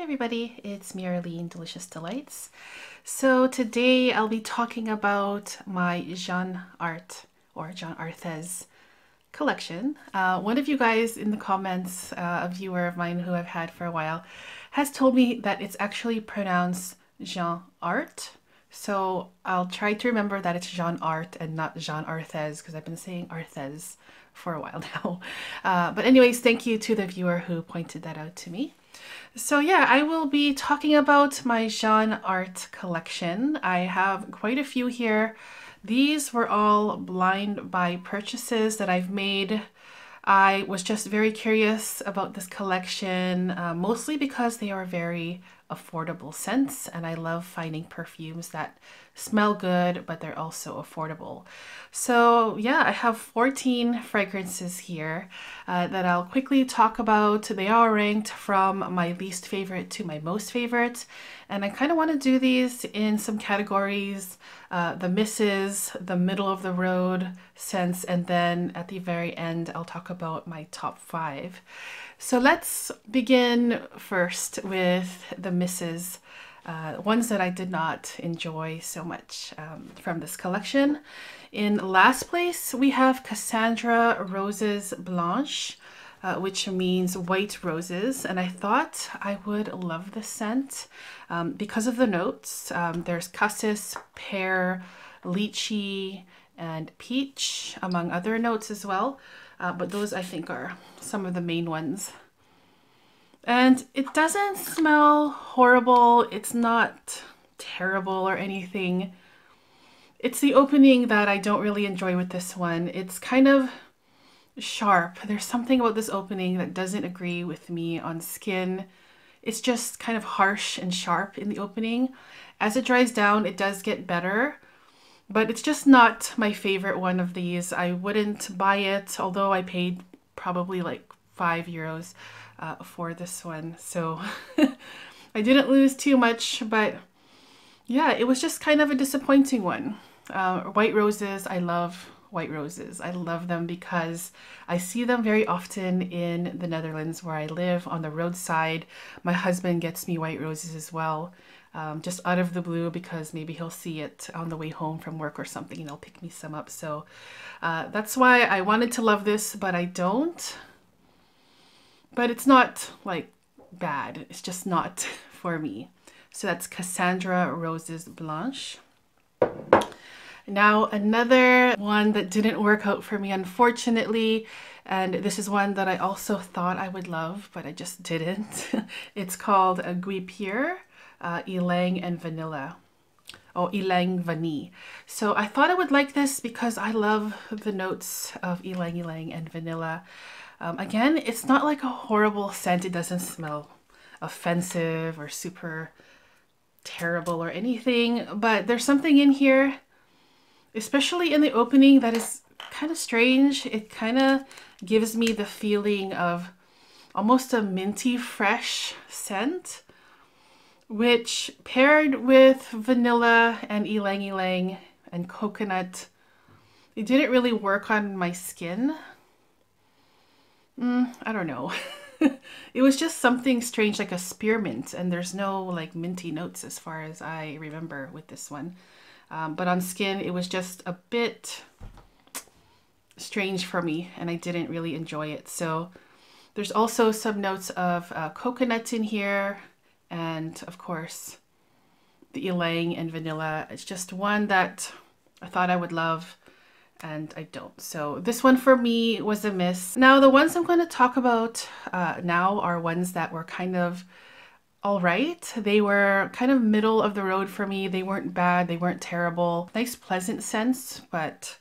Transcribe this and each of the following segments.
Hey everybody, it's me Arlene Delicious Delights. So today I'll be talking about my Jean Art or Jean Arthez collection. Uh, one of you guys in the comments, uh, a viewer of mine who I've had for a while, has told me that it's actually pronounced Jean Art. So I'll try to remember that it's Jean Art and not Jean Arthez because I've been saying Arthez for a while now. Uh, but anyways, thank you to the viewer who pointed that out to me. So yeah, I will be talking about my Jean art collection. I have quite a few here. These were all blind buy purchases that I've made. I was just very curious about this collection, uh, mostly because they are very affordable scents and I love finding perfumes that smell good but they're also affordable. So yeah, I have 14 fragrances here uh, that I'll quickly talk about. They are ranked from my least favorite to my most favorite and I kind of want to do these in some categories, uh, the misses, the middle of the road scents, and then at the very end I'll talk about my top five. So let's begin first with the misses, uh, ones that I did not enjoy so much um, from this collection. In last place, we have Cassandra Roses Blanches, uh, which means white roses. And I thought I would love the scent um, because of the notes. Um, there's cassis, pear, lychee, and peach, among other notes as well. Uh, but those I think are some of the main ones. And it doesn't smell horrible. It's not terrible or anything. It's the opening that I don't really enjoy with this one. It's kind of sharp. There's something about this opening that doesn't agree with me on skin. It's just kind of harsh and sharp in the opening. As it dries down, it does get better, but it's just not my favorite one of these. I wouldn't buy it, although I paid probably like five euros uh, for this one. So I didn't lose too much, but yeah, it was just kind of a disappointing one. Uh, white roses, I love white roses. I love them because I see them very often in the Netherlands where I live on the roadside. My husband gets me white roses as well um, just out of the blue because maybe he'll see it on the way home from work or something and he'll pick me some up. So uh, that's why I wanted to love this, but I don't. But it's not like bad. It's just not for me. So that's Cassandra Roses Blanches. Now another one that didn't work out for me unfortunately and this is one that I also thought I would love but I just didn't. it's called a Guipure uh, Ylang and Vanilla. Oh, Ylang Vanille. So I thought I would like this because I love the notes of Ylang Ylang and Vanilla. Um, again, it's not like a horrible scent. It doesn't smell offensive or super terrible or anything, but there's something in here, especially in the opening, that is kind of strange. It kind of gives me the feeling of almost a minty fresh scent which paired with vanilla and ylang ylang and coconut, it didn't really work on my skin. Mm, I don't know. it was just something strange like a spearmint and there's no like minty notes as far as I remember with this one. Um, but on skin, it was just a bit strange for me and I didn't really enjoy it. So there's also some notes of uh, coconut in here, and of course the ylang and vanilla. It's just one that I thought I would love and I don't. So this one for me was a miss. Now the ones I'm going to talk about uh, now are ones that were kind of all right. They were kind of middle of the road for me. They weren't bad. They weren't terrible. Nice pleasant scents, but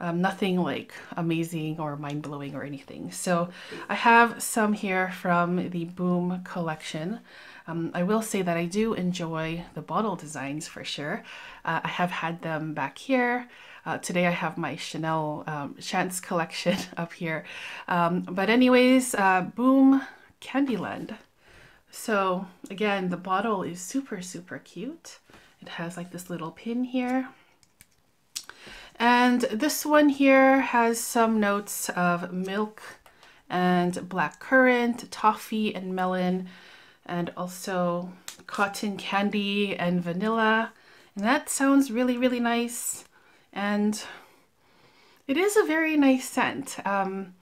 um, nothing like amazing or mind-blowing or anything. So I have some here from the Boum collection. Um, I will say that I do enjoy the bottle designs for sure. Uh, I have had them back here. Uh, today I have my Chanel um, Chance collection up here. Um, but anyways, uh, Boum Candyland. So again, the bottle is super, super cute. It has like this little pin here. And this one here has some notes of milk and black currant, toffee, and melon. and also cotton candy and vanilla. And that sounds really, really nice. And it is a very nice scent. Um,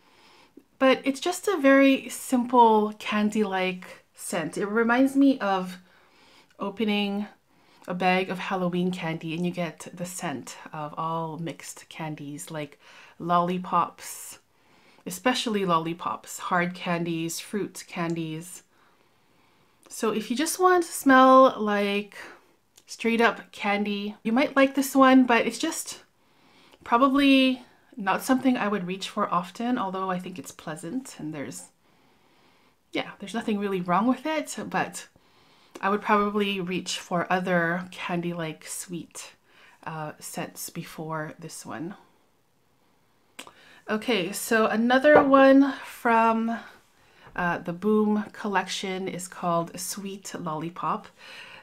but it's just a very simple candy-like scent. It reminds me of opening a bag of Halloween candy and you get the scent of all mixed candies like lollipops, especially lollipops, hard candies, fruit candies. So if you just want to smell like straight up candy, you might like this one, but it's just probably not something I would reach for often, although I think it's pleasant and there's, yeah, there's nothing really wrong with it, but I would probably reach for other candy-like sweet uh, scents before this one. Okay, so another one from uh, the Boum collection is called Sweet Lollipop.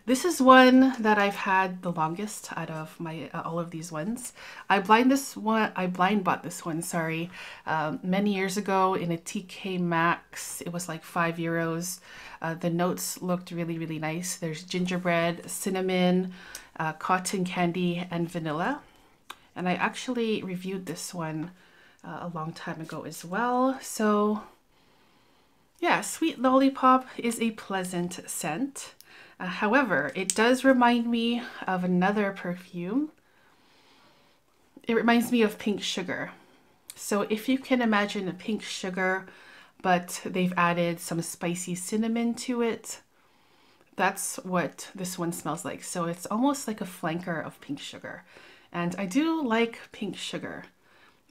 This is one that I've had the longest out of my uh, all of these ones. I blind this one. I blind bought this one. Sorry, um, many years ago in a TK Maxx. It was like five euros. Uh, the notes looked really really nice. There's gingerbread, cinnamon, uh, cotton candy, and vanilla. And I actually reviewed this one uh, a long time ago as well. So yeah, Sweet Lollipop is a pleasant scent. Uh, however, it does remind me of another perfume. It reminds me of pink sugar. So if you can imagine a pink sugar, but they've added some spicy cinnamon to it, that's what this one smells like. So it's almost like a flanker of pink sugar. And I do like pink sugar,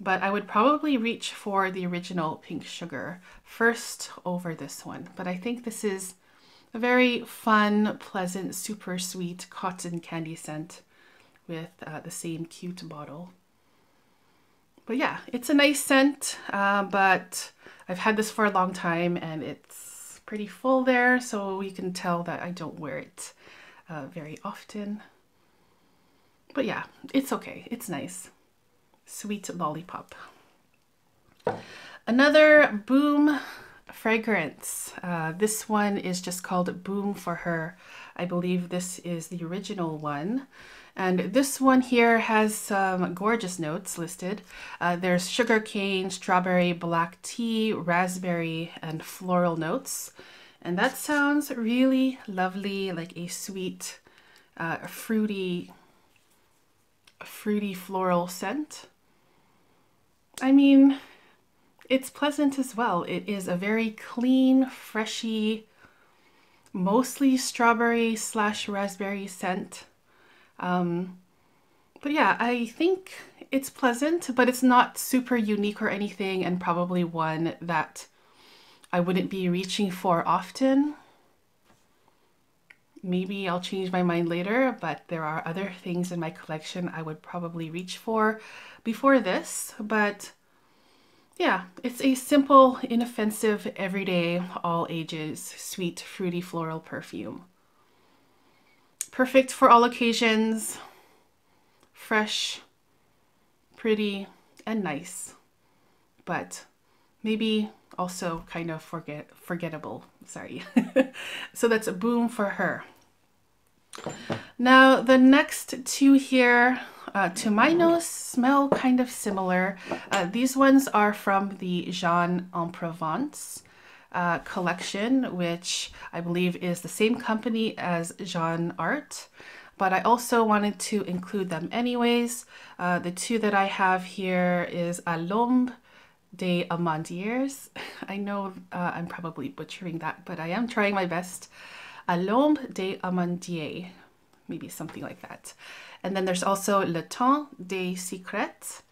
but I would probably reach for the original pink sugar first over this one. But I think this is a very fun, pleasant, super sweet cotton candy scent with uh, the same cute bottle. But yeah, it's a nice scent, uh, but I've had this for a long time and it's pretty full there, so you can tell that I don't wear it uh, very often. But yeah, it's okay. It's nice. Sweet lollipop. Another Boum fragrance. Uh, this one is just called Boum for Her. I believe this is the original one. And this one here has some gorgeous notes listed. Uh, there's sugarcane, strawberry, black tea, raspberry, and floral notes. And that sounds really lovely, like a sweet, uh, fruity, fruity floral scent. I mean, it's pleasant as well. It is a very clean, freshy, mostly strawberry slash raspberry scent. Um, but yeah, I think it's pleasant, but it's not super unique or anything and probably one that I wouldn't be reaching for often. Maybe I'll change my mind later, but there are other things in my collection I would probably reach for before this, but yeah, it's a simple, inoffensive, everyday, all ages, sweet, fruity floral perfume. Perfect for all occasions, fresh, pretty, and nice, but maybe also kind of forget forgettable, sorry. so that's a Boum for her. Now the next two here uh, to my nose smell kind of similar. Uh, these ones are from the Jeanne en Provence uh, collection, which I believe is the same company as Jean Art but I also wanted to include them anyways. Uh, the two that I have here is Alombe des Amandiers. I know uh, I'm probably butchering that, but I am trying my best. Alombe des Amandiers, maybe something like that. And then there's also Le Temps des Secrets.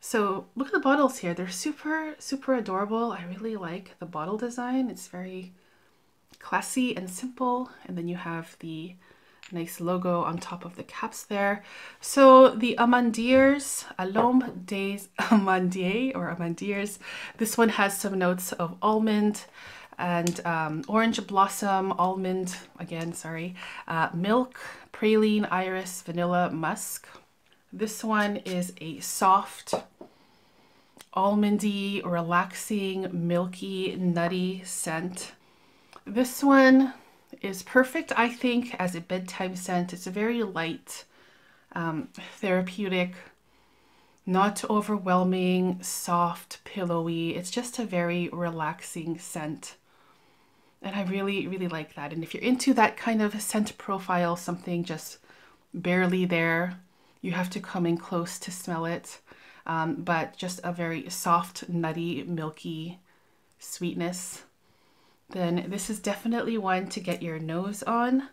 So look at the bottles here. They're super, super adorable. I really like the bottle design. It's very classy and simple. And then you have the nice logo on top of the caps there. So the Amandiers, Alombe des Amandiers or Amandiers, this one has some notes of almond and um, orange blossom, almond, again, sorry, uh, milk, praline, iris, vanilla, musk. This one is a soft, almondy, relaxing, milky, nutty scent. This one is perfect, I think, as a bedtime scent. It's a very light, um, therapeutic, not overwhelming, soft, pillowy. It's just a very relaxing scent. And I really, really like that. And if you're into that kind of scent profile, something just barely there, you have to come in close to smell it. Um, but just a very soft, nutty, milky sweetness, then this is definitely one to get your nose on.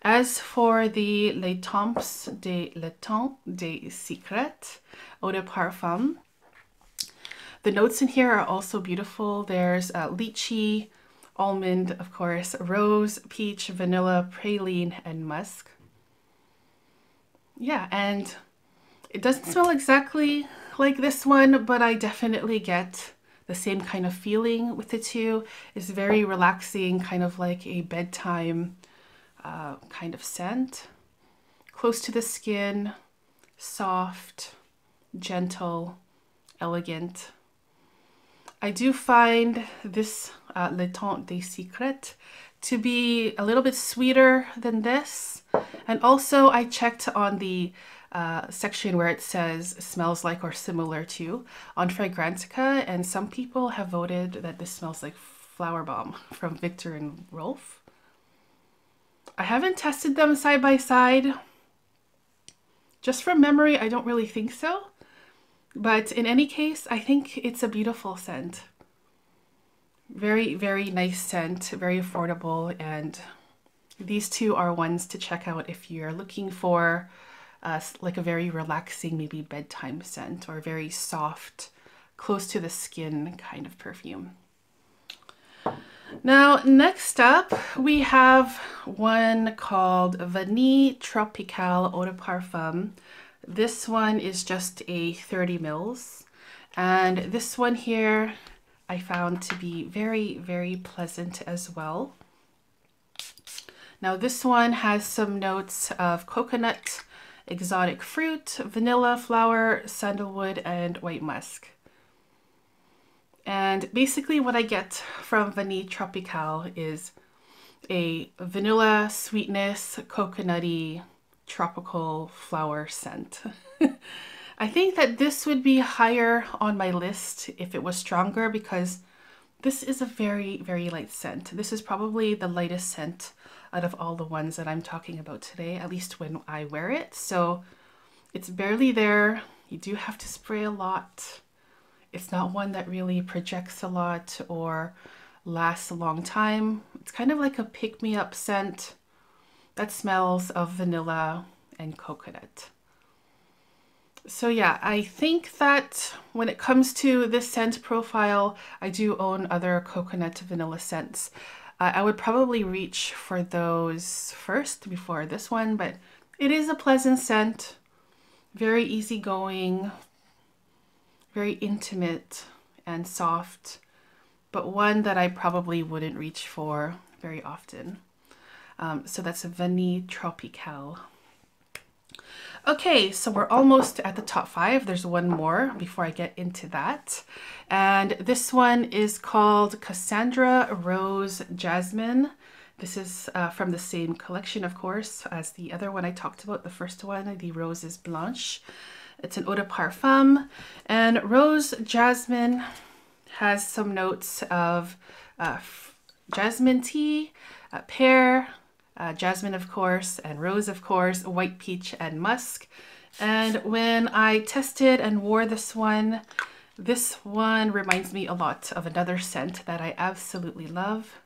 As for the Les Temps de Le Temps des Secrets Eau de Parfum, the notes in here are also beautiful. There's uh, lychee, almond, of course, rose, peach, vanilla, praline, and musk. Yeah, and it doesn't smell exactly like this one, but I definitely get the same kind of feeling with the two. It's very relaxing, kind of like a bedtime uh, kind of scent. Close to the skin, soft, gentle, elegant. I do find this uh, Le Temps des Secrets to be a little bit sweeter than this. And also I checked on the uh, section where it says smells like or similar to on Fragrantica and some people have voted that this smells like Flowerbomb from Viktor and Rolf. I haven't tested them side by side. Just from memory, I don't really think so. But in any case, I think it's a beautiful scent. Very, very nice scent, very affordable, and these two are ones to check out if you're looking for uh, like a very relaxing, maybe bedtime scent or very soft, close to the skin kind of perfume. Now, next up, we have one called Vanille Tropicale Eau de Parfum. This one is just a 30 mils. And this one here I found to be very, very pleasant as well. Now this one has some notes of coconut, exotic fruit, vanilla, flower, sandalwood, and white musk. And basically what I get from Vanille Tropicale is a vanilla sweetness, coconutty, tropical flower scent. I think that this would be higher on my list if it was stronger because this is a very, very light scent. This is probably the lightest scent out of all the ones that I'm talking about today, at least when I wear it. So it's barely there. You do have to spray a lot. It's not one that really projects a lot or lasts a long time. It's kind of like a pick-me-up scent that smells of vanilla and coconut. So yeah, I think that when it comes to this scent profile, I do own other coconut vanilla scents. Uh, I would probably reach for those first before this one, but it is a pleasant scent, very easygoing, very intimate and soft, but one that I probably wouldn't reach for very often. Um, so that's a Vanille Tropicale. Okay, so we're almost at the top five. There's one more before I get into that. And this one is called Cassandra Rose Jasmine. This is uh, from the same collection, of course, as the other one I talked about, the first one, the Roses Blanches. It's an eau de parfum. And Rose Jasmine has some notes of uh, jasmine tea, uh, pear, uh, jasmine, of course, and rose, of course, white peach and musk. And when I tested and wore this one, this one reminds me a lot of another scent that I absolutely love.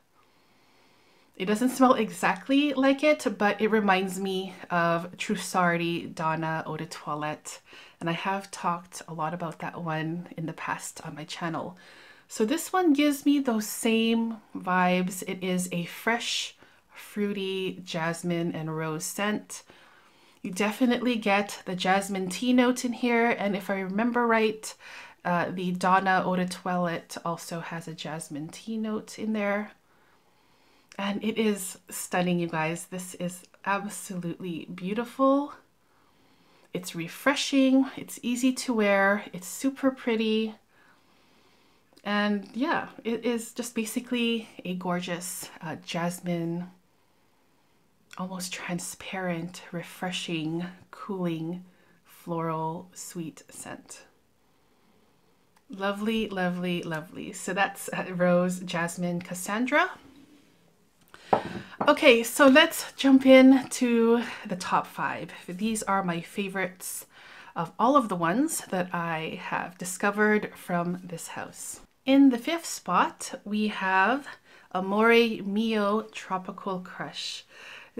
It doesn't smell exactly like it, but it reminds me of Trussardi Donna Eau de Toilette. And I have talked a lot about that one in the past on my channel. So this one gives me those same vibes. It is a fresh, fruity jasmine and rose scent. You definitely get the jasmine tea note in here. And if I remember right, uh, the Donna Eau de Toilette also has a jasmine tea note in there. And it is stunning, you guys. This is absolutely beautiful. It's refreshing. It's easy to wear. It's super pretty. And yeah, it is just basically a gorgeous uh, jasmine almost transparent, refreshing, cooling, floral, sweet scent. Lovely, lovely, lovely. So that's uh, Rose, Jasmine, Cassandra. Okay, so let's jump in to the top five. These are my favorites of all of the ones that I have discovered from this house. In the fifth spot, we have Amore Mio Tropical Crush.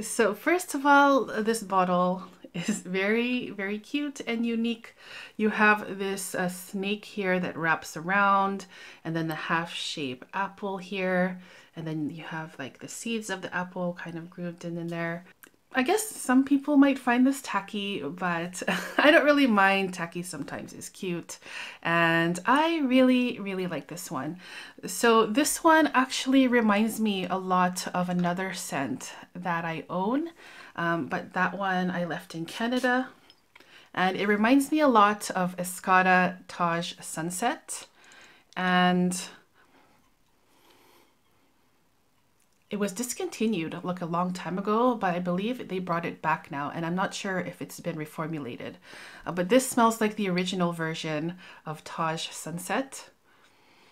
So first of all, this bottle is very, very cute and unique. You have this uh, snake here that wraps around and then the half shape apple here. And then you have like the seeds of the apple kind of grooved in, in there. I guess some people might find this tacky, but I don't really mind. Tacky sometimes is cute. And I really, really like this one. So this one actually reminds me a lot of another scent that I own. Um, but that one I left in Canada. And it reminds me a lot of Escada Taj Sunset. And it was discontinued like a long time ago, but I believe they brought it back now, and I'm not sure if it's been reformulated. Uh, but this smells like the original version of Taj Sunset.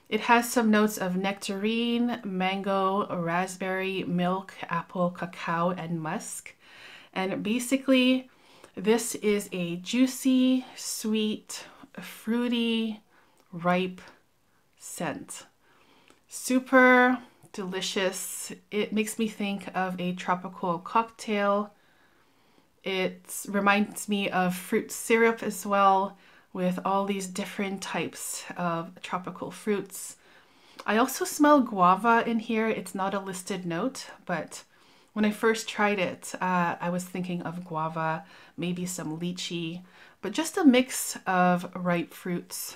It has some notes of nectarine, mango, raspberry, milk, apple, cacao, and musk. And basically, this is a juicy, sweet, fruity, ripe scent. Super delicious. It makes me think of a tropical cocktail. It reminds me of fruit syrup as well, with all these different types of tropical fruits. I also smell guava in here. It's not a listed note, but when I first tried it, uh, I was thinking of guava, maybe some lychee, but just a mix of ripe fruits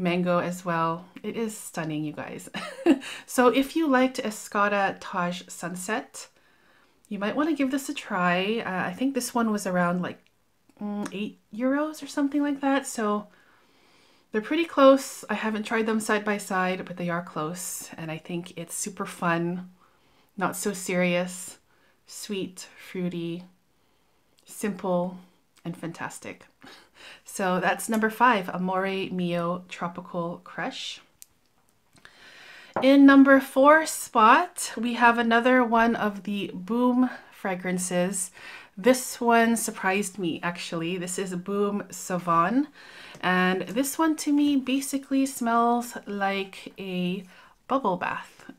mango as well. It is stunning, you guys. so if you liked Escada Taj Sunset, you might want to give this a try. Uh, I think this one was around like mm, 8 euros or something like that. So they're pretty close. I haven't tried them side by side, but they are close. And I think it's super fun, not so serious, sweet, fruity, simple, and fantastic. So that's number five, Amore Mio Tropical Crush. In number four spot, we have another one of the Boum fragrances. This one surprised me actually. This is Boum Savon. And this one to me basically smells like a bubble bath.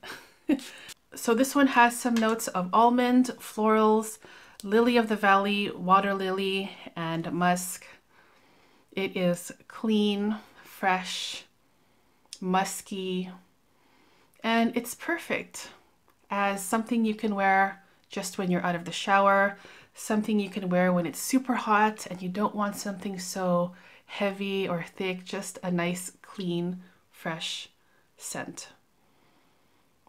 so this one has some notes of almond, florals, lily of the valley, water lily, and musk. It is clean, fresh, musky, and it's perfect as something you can wear just when you're out of the shower, something you can wear when it's super hot and you don't want something so heavy or thick, just a nice, clean, fresh scent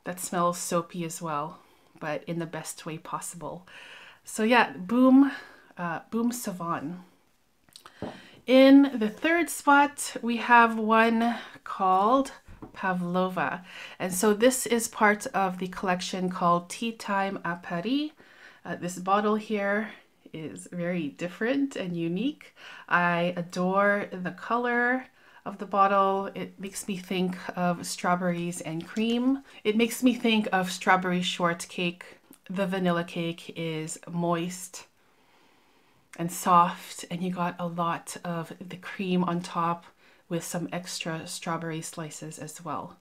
that smells soapy as well, but in the best way possible. So yeah, Boum, uh, Boum Savon. In the third spot, we have one called Pavlova. And so this is part of the collection called Tea Time à Paris. Uh, this bottle here is very different and unique. I adore the color of the bottle. It makes me think of strawberries and cream. It makes me think of strawberry shortcake. The vanilla cake is moist and soft and you got a lot of the cream on top with some extra strawberry slices as well.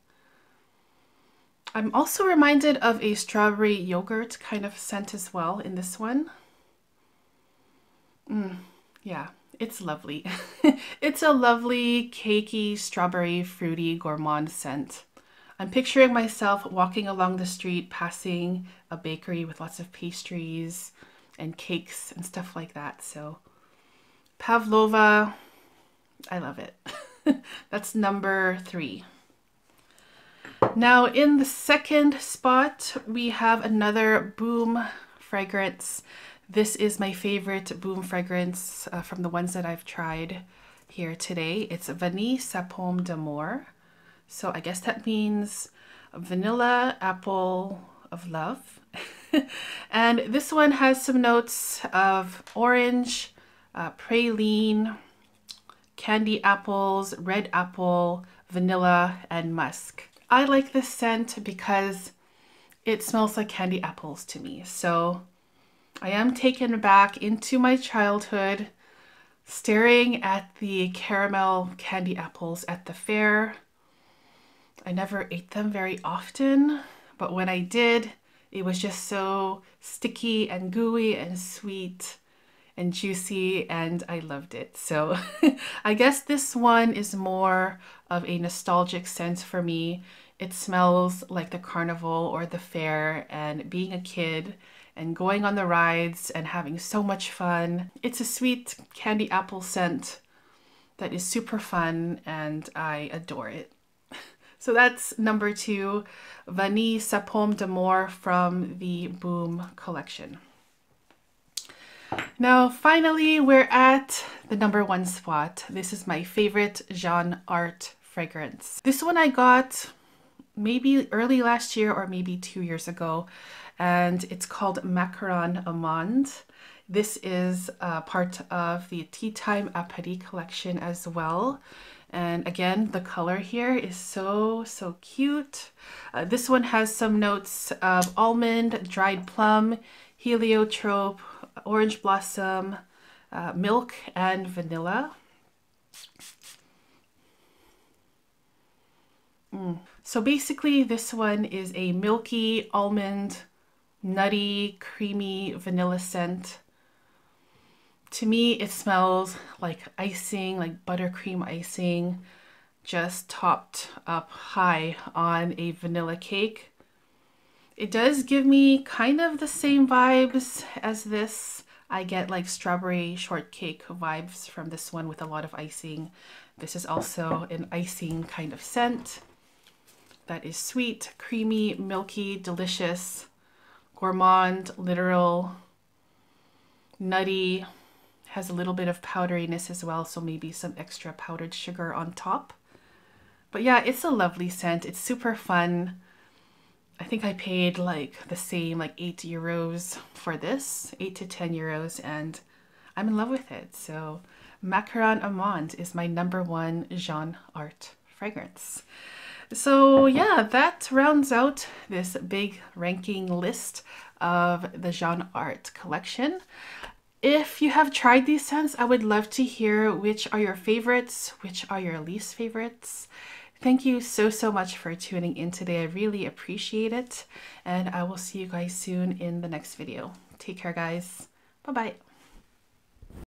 I'm also reminded of a strawberry yogurt kind of scent as well in this one. Mm, yeah, it's lovely. it's a lovely, cakey, strawberry, fruity, gourmand scent. I'm picturing myself walking along the street, passing a bakery with lots of pastries, and cakes and stuff like that. So Pavlova, I love it. That's number three. Now in the second spot, we have another Boum fragrance. This is my favorite Boum fragrance uh, from the ones that I've tried here today. It's Vanille Sa Pomme d'Amour. So I guess that means vanilla apple of love. and this one has some notes of orange, uh, praline, candy apples, red apple, vanilla, and musk. I like this scent because it smells like candy apples to me. So I am taken back into my childhood, staring at the caramel candy apples at the fair. I never ate them very often, but when I did, it was just so sticky and gooey and sweet and juicy and I loved it. So I guess this one is more of a nostalgic sense for me. It smells like the carnival or the fair and being a kid and going on the rides and having so much fun. It's a sweet candy apple scent that is super fun and I adore it. So that's number two, Vanille Sa Pomme d'Amour from the Boum collection. Now, finally, we're at the number one spot. This is my favorite Jean Art fragrance. This one I got maybe early last year or maybe two years ago, and it's called Macaron Amande. This is uh, part of the Tea Time Paris collection as well. And again, the color here is so, so cute. Uh, this one has some notes of almond, dried plum, heliotrope, orange blossom, uh, milk, and vanilla. Mm. So basically this one is a milky, almond, nutty, creamy vanilla scent. To me, it smells like icing, like buttercream icing, just topped up high on a vanilla cake. It does give me kind of the same vibes as this. I get like strawberry shortcake vibes from this one with a lot of icing. This is also an icing kind of scent that is sweet, creamy, milky, delicious, gourmand, literal, nutty, has a little bit of powderiness as well, so maybe some extra powdered sugar on top. But yeah, it's a lovely scent. It's super fun. I think I paid like the same, like 8 euros for this, 8 to 10 euros, and I'm in love with it. So Macaron Amande is my number one Jean Art fragrance. So yeah, that rounds out this big ranking list of the Jean Art collection. If you have tried these scents, I would love to hear which are your favorites, which are your least favorites. Thank you so, so much for tuning in today. I really appreciate it. And I will see you guys soon in the next video. Take care, guys. Bye-bye.